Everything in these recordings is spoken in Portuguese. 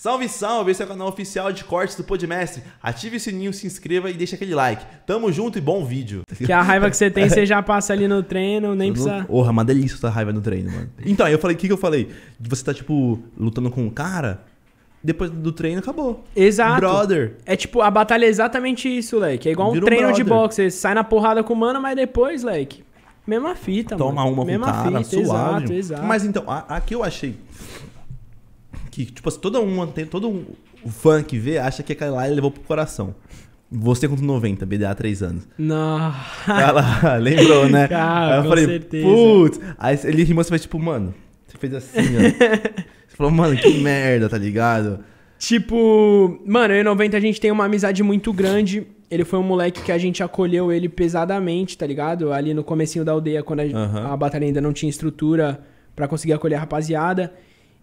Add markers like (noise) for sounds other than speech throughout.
Salve, salve! Esse é o canal oficial de cortes do Podmestre. Ative o sininho, se inscreva e deixa aquele like. Tamo junto e bom vídeo. Que a raiva que você tem, você já passa ali no treino, nem precisa. Porra, uma delícia essa raiva no treino, mano. Então, aí eu falei, o que, que eu falei? De você tá, tipo, lutando com um cara, depois do treino acabou. Exato. Brother. É tipo, a batalha é exatamente isso, leque. É igual um Vira um treino de brother. boxe. Você sai na porrada com o mano, mas depois, leque. Mesma fita, Toma mano. uma com o Mesma cara, fita, suave. exato, exato. Mas então, a- aqui eu achei que, tipo assim, todo um, tem, todo um fã que vê acha que aquela lá ele levou pro coração. Você contra 90, BDA 3 anos. Não. Ela (laughs) lembrou, né? Cara, (laughs) aí eu com falei, certeza. putz. Aí ele rimou, você fez tipo, mano, você fez assim, ó. (laughs) você falou, mano, que merda, tá ligado? Tipo, mano, eu e 90 a gente tem uma amizade muito grande. Ele foi um moleque que a gente acolheu ele pesadamente, tá ligado? Ali no comecinho da aldeia, quando a, Aham. a batalha ainda não tinha estrutura pra conseguir acolher a rapaziada.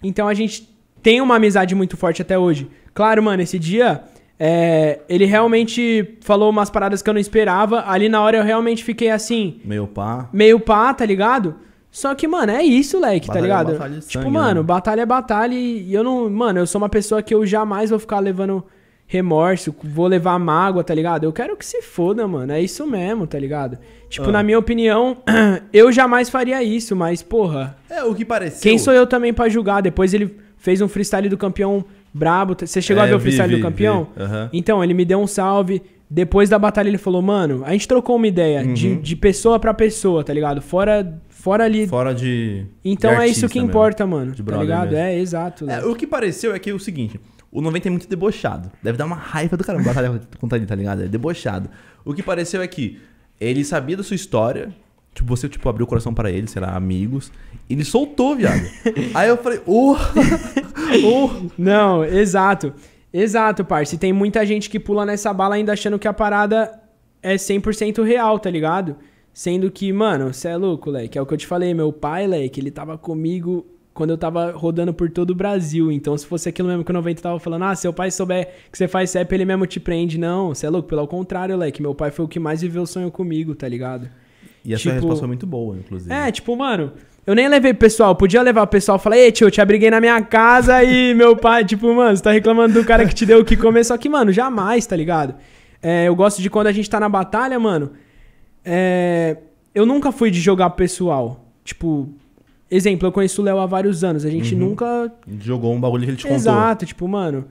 Então a gente tem uma amizade muito forte até hoje. Claro, mano, esse dia é, ele realmente falou umas paradas que eu não esperava. Ali na hora eu realmente fiquei assim, Meio pá. meio pá, tá ligado? Só que, mano, é isso, leque, tá Batalha é ligado? de tipo, sangue, mano, né? batalha é batalha e eu não. Mano, eu sou uma pessoa que eu jamais vou ficar levando remorso, vou levar mágoa, tá ligado? Eu quero que se foda, mano. É isso mesmo, tá ligado? Tipo, Ah. na minha opinião, (clears throat) eu jamais faria isso, mas, porra, É, o que pareceu. quem sou eu também pra julgar? Depois ele fez um freestyle do campeão brabo. Você chegou É, a ver o vi, freestyle vi, do campeão? vi. Aham. Então, ele me deu um salve. Depois da batalha, ele falou, mano, a gente trocou uma ideia de, Uhum. de pessoa pra pessoa, tá ligado? Fora, fora ali. Fora de. Então de é isso que mesmo. importa, mano. De tá ligado? mesmo. É, exato. É, o que pareceu é que é o seguinte: o 90 é muito debochado. Deve dar uma raiva do caramba batalha (laughs) contra ele, tá ligado? É debochado. O que pareceu é que ele sabia da sua história. Tipo, você tipo, abriu o coração pra ele, sei lá, amigos. Ele soltou, viado. (laughs) Aí eu falei, oh, (laughs) oh. Não, exato. Exato, parça. E tem muita gente que pula nessa bala ainda achando que a parada é 100% real, tá ligado? Sendo que, mano, você é louco, leque. É o que eu te falei, meu pai, leque, ele tava comigo quando eu tava rodando por todo o Brasil. Então, se fosse aquilo mesmo que o 90 tava falando, ah, seu pai souber que você faz CEP, ele mesmo te prende. Não, você é louco. Pelo contrário, leque. Meu pai foi o que mais viveu o sonho comigo, tá ligado? E a sua Tipo- resposta foi muito boa, inclusive. É, tipo, mano, eu nem levei pro pessoal. Podia levar o pessoal e falar, ei, tio, eu te abriguei na minha casa e meu pai, (laughs) tipo, mano, você tá reclamando do cara que te deu o que comer. Só que, mano, jamais, tá ligado? É, eu gosto de quando a gente tá na batalha, mano. é, eu nunca fui de jogar pro pessoal. Tipo, exemplo, eu conheço o Léo há vários anos. A gente nunca Jogou um bagulho que ele te contou. Exato, tipo, mano.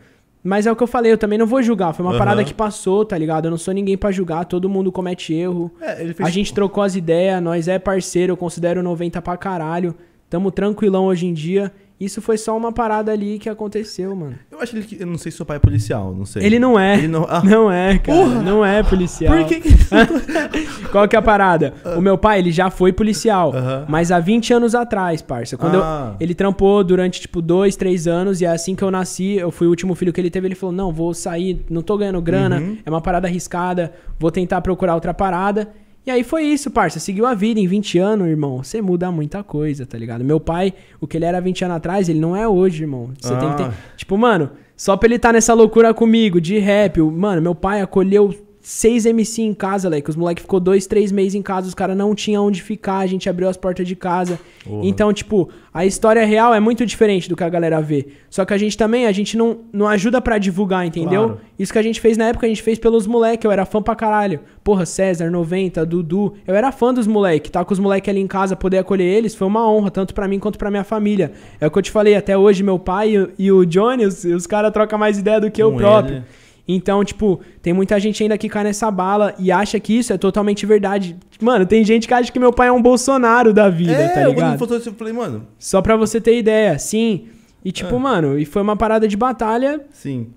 Mas é o que eu falei, eu também não vou julgar. Foi uma Aham. parada que passou, tá ligado? Eu não sou ninguém pra julgar, todo mundo comete erro. É, fez A gente trocou as ideias, nós é parceiro, eu considero 90 pra caralho. Tamo tranquilão hoje em dia. Isso foi só uma parada ali que aconteceu, mano. Eu acho ele que. Eu não sei se seu pai é policial, não sei. Ele não é. Ele não. Ah, Não é, cara. Porra! Não é policial. por que que. (laughs) Qual que é a parada? O meu pai, ele já foi policial. Aham. Mas há 20 anos atrás, parça. Quando Ah. eu, ele trampou durante, tipo, dois, três anos. E é assim que eu nasci, eu fui o último filho que ele teve. Ele falou: Não, vou sair, não tô ganhando grana. Uhum. É uma parada arriscada. Vou tentar procurar outra parada. E aí foi isso, parça. Seguiu a vida em 20 anos, irmão. Você muda muita coisa, tá ligado? Meu pai, o que ele era 20 anos atrás, ele não é hoje, irmão. Você tem que ter. Ah. Tipo, mano, só pra ele estar nessa loucura comigo, de rap, mano, meu pai acolheu seis MC em casa, leque. Os moleques ficou dois, três meses em casa, os caras não tinham onde ficar, a gente abriu as portas de casa. Porra. Então, tipo, a história real é muito diferente do que a galera vê. Só que a gente também, a gente não, não ajuda pra divulgar, entendeu? Claro. Isso que a gente fez na época, a gente fez pelos moleques, eu era fã pra caralho. Porra, César, 90, Dudu, eu era fã dos moleques. Tá com os moleques ali em casa, poder acolher eles, foi uma honra, tanto pra mim quanto pra minha família. É o que eu te falei, até hoje meu pai e, o- e o Johnny, os, os caras trocam mais ideia do que eu Com próprio. ele. Então, tipo, tem muita gente ainda que cai nessa bala e acha que isso é totalmente verdade. Mano, tem gente que acha que meu pai é um Bolsonaro da vida, É, tá eu ligado? isso, eu falei, mano, Só pra você ter ideia, sim. E tipo, mano, e foi uma parada de batalha sim.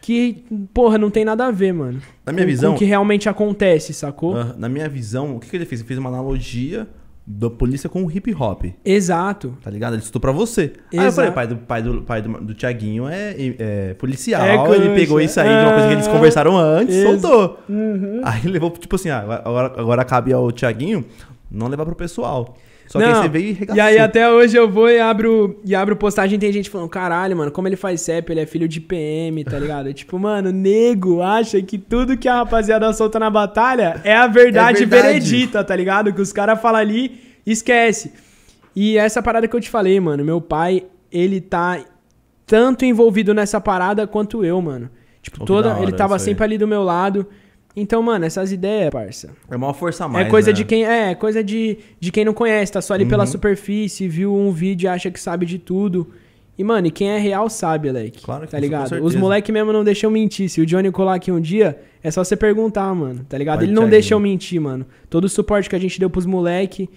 que, porra, não tem nada a ver, mano. Na minha com, visão- Com o que realmente acontece, sacou? Ah, na minha visão, o que, que ele fez? Ele fez uma analogia da polícia com o hip hop. Exato. Tá ligado? Ele citou pra você. Aí eu Exato. falei, pai do, pai do, pai do, do Tiaguinho é, é policial. É ele pegou isso aí de uma coisa que eles Ah, conversaram antes, ex- soltou. Uhum. Aí levou, tipo assim, ah, agora, agora cabe ao Tiaguinho não levar pro pessoal. Só que aí Não, você veio e regaçou. E aí até hoje eu vou e abro, e abro postagem e tem gente falando, caralho, mano, como ele faz CEP, ele é filho de PM, tá ligado? (laughs) Tipo, mano, nego acha que tudo que a rapaziada solta na batalha é a verdade, É verdade. veredita, tá ligado? Que os caras falam ali, esquece. E essa parada que eu te falei, mano, meu pai, ele tá tanto envolvido nessa parada quanto eu, mano. Tipo, toda. ele tava sempre ali do meu lado. Então, mano, essas ideias, parça. É uma força a mais. é coisa né? de quem. É, coisa de, de quem não conhece, tá só ali pela Uhum. superfície, viu um vídeo e acha que sabe de tudo. E, mano, e quem é real sabe, Leque. Claro que Tá ligado? Os moleque mesmo não deixam mentir. Se o Johnny colar aqui um dia, é só você perguntar, mano. Tá ligado? Ele não deixa eu mentir, mano. Todo o suporte que a gente deu pros moleque,